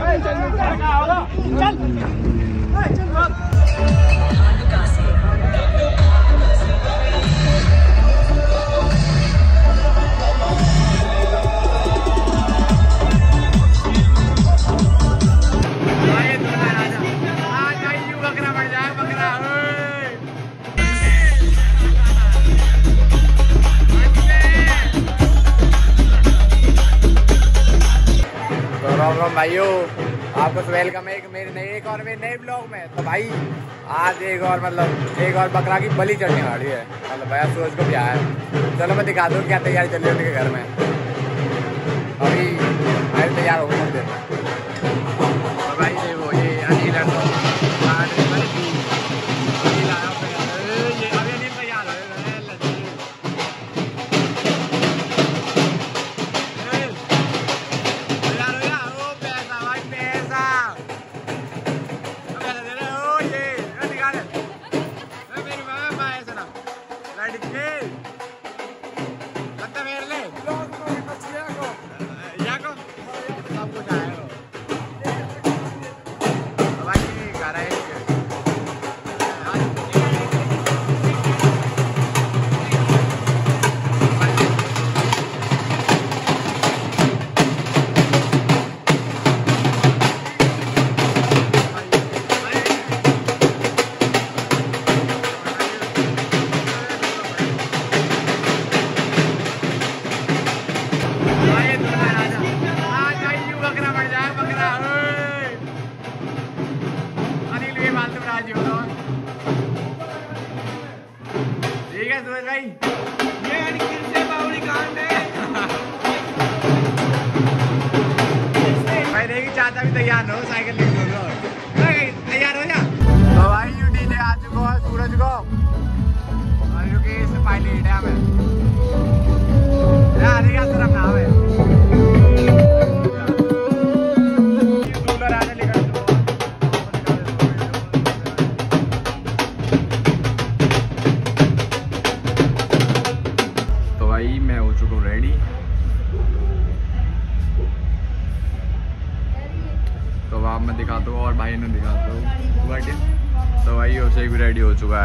तो राम भाइयों आपको तो वेलकम है एक मेरे नए, एक और मेरे नए ब्लॉग में। तो भाई, आज एक और मतलब एक और बकरा की बलि चढ़ने वाली है। मतलब भैया सूरज को भी आया है। चलो मैं दिखा दूँ क्या तैयारी चल रही है उनके घर में। अभी भाई तैयार हो गई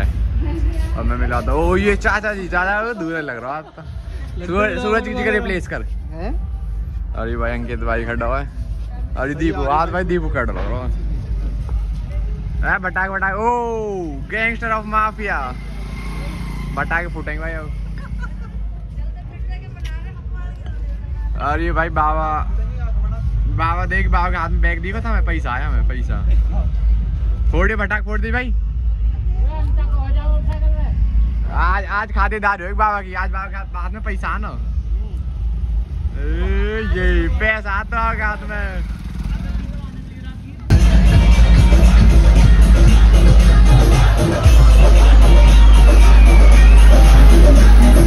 हो। और मैं मिलाता हूँ ओ ये चाचा जी चाचा दूर लग रहा है आपका सूरज सूरज की जगह रिप्लेस कर। अरे भाई अंकित भाई खड़ा हुआ है। अरे दीपू आज भाई दीपू खड़ा रहा है। बटाक बटाक ओ गैंगस्टर ऑफ़ माफिया बटाके फूटेंगे भाई अब। अरे भाई बाबा बाबा देख बाबा के हाथ में बैग दिखा था मैं पैसा आया मैं पैसा। फोड़ दे फटाक फोड़ दी भाई। आज आज खातेदार हो बाबा की, आज बाबा हाथ में पैसा ना। ये पैसा तो हाथ में।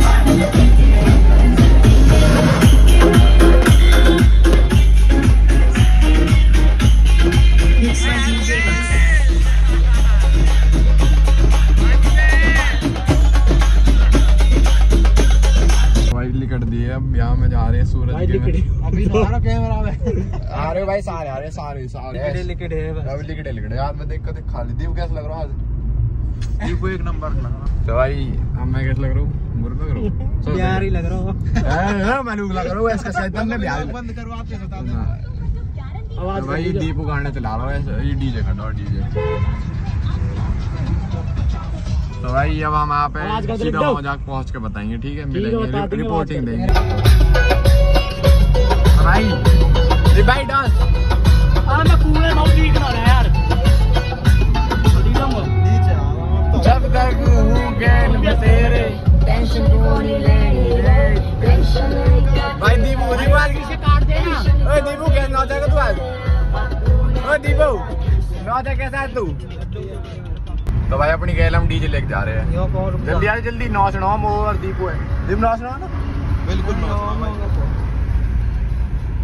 भाई अब यहाँ में जा रहे हैं सूरज के अभी हमारा कैमरा में आ रहे हो भाई सारे आ रहे सारे सारे। लिखित है अब लिकटे लिकटे यार मैं देख कर खाली। दीप कैसा लग रहा है आज? दीपू एक नंबर ना। तो भाई अब मैं कैसा लग रहा हूँ? मुर्गा लग रहा हूँ। प्यार ही लग रहा हो मैं लग रहा हूँ इसका शैतान ने बिहार बंद करो आप बता तो आवाज़ भाई दीपू गाने चला रहा है ये डीजे खड़ा और डीजे। तो भाई अब हम यहाँ आवाज़ पे सीधा मज़ाक पहुँच के बताएँगे ठीक है? मिलेंगे रिपोर्टिंग देंगे भाई ये भाई डांस मैं कूड़े बहुत ठीक ना रहा यार। जब तक हूँ गैल में तेरे। टेंशन को नहीं लेनी टेंशन भाई दीपू दीपू आज इसे काट देना ओए दीपू कैसे नौचा तू आज? ओए दीपू नौचा कैसा है तू? तो भाई अपनी गैल हम डीजे लेके जा रहे हैं। जल्दी आ जल्दी आ जल्दी। नौ मोह और दीपू है। दीप नौ। से नौ ना बिल्कुल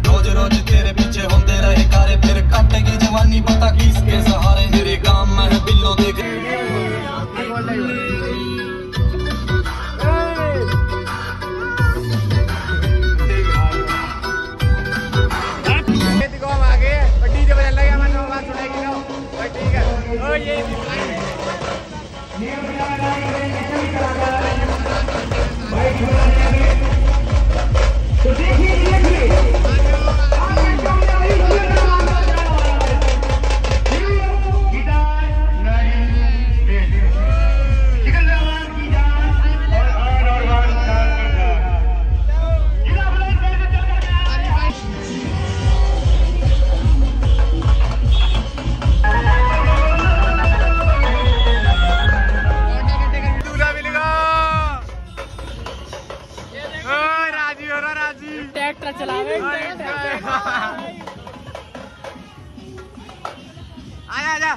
रोज रोज तेरे पीछे होते रहे कारे फिर काटेगी जवानी पता किसके सहारे। मेरे काम में है बिल्लो देख। आजा आजा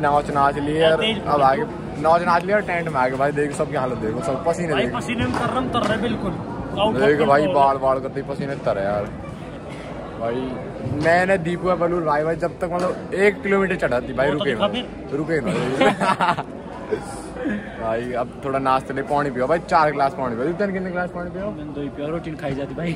नाच नाच लिए और अब आगे नाच नाच लिया और टेंट में आगे भाई देखो सबकी हालत देखो सब पसीने भाई पसीने में तर रहे तर रहे बिल्कुल। देख भाई बाल बाल करते पसीने तर है यार। भाई मैंने दीपू है बलूर भाई भाई जब तक मतलब एक किलोमीटर चढ़ाती भाई तो रुके रुके ना। भाई अब थोड़ा नाश्ते लिए पानी पियो। भाई चार गिलास पानी पियो। दिन कितने गिलास पानी पियो? मैंने दो ही पिया रोटी खाई जाती भाई।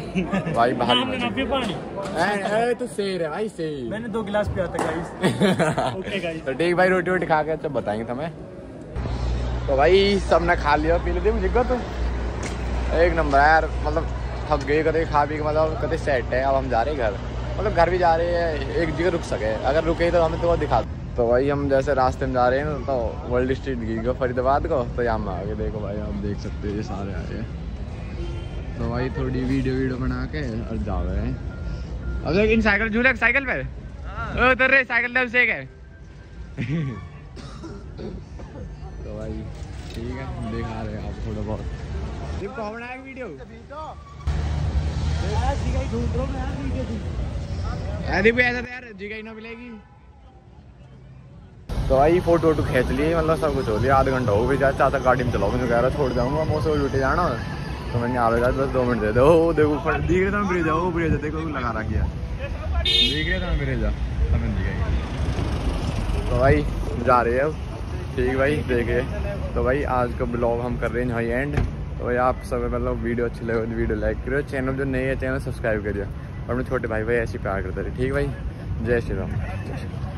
भाई बाहर नाम लेना पिया पानी। ए, ए, तो शेर है भाई शेर। मैंने दो गिलास पिया था गाइस ओके गाइस तो ठीक भाई रोटी वोटी खा के जब बताएँगे तुम्हें। तो भाई सबने खा लिया पी लिया मुझे तो? एक नंबर है यार मतलब थक गए कदे खा पी के मतलब कदे सेट है अब हम जा रहे हैं घर। मतलब घर भी जा रहे हैं एक जगह रुक सके। अगर रुके तो हमें तो दिखा तो भाई हम जैसे रास्ते में जा रहे हैं ना तो वर्ल्ड स्ट्रीट गई फरीदाबाद को तो यहाँ में आगे देखो भाई आप देख सकते हो ये सारे आए हैं। तो भाई थोड़ी वीडियो वीडियो बना के और जा रहे हैं। अब लेकिन साइकिल झूले साइकिल पे उतर रे साइकिल दब से है। तो भाई ठीक है दिखा रहे हैं आप थोड़ा बहुत। बनाया वीडियो रहा हूँ। वीडियो ऐसा तो यार जी ना मिलेगी। तो भाई, फ़ोटो वोटो खींच लिए मतलब सब कुछ हो लिया आधा घंटा हो भी जाए चाचा गाड़ी में चलाओ मुझे कह रहा, छोड़ जाऊँगा मौसम लुटे जाना। तो मैंने आ जाए बस दो मिनट दे दो। देखो, फट, दिख रहा था ब्रिज ओ, ब्रिज देखो, लगा रखी है। दिख रहा था ब्रिज तो भाई, जा रहे हैं अब। ठीक भाई देखिए तो भाई, आज का ब्लॉग हम कर रहे हैं यहाँ एंड तो भाई, आप सब मतलब वीडियो अच्छी लगे तो वीडियो लाइक करियो। चैनल जो नई है, चैनल सब्सक्राइब करिए और अपने छोटे भाई भाई ऐसे प्यार करते रहे ठीक भाई, जय श्री राम।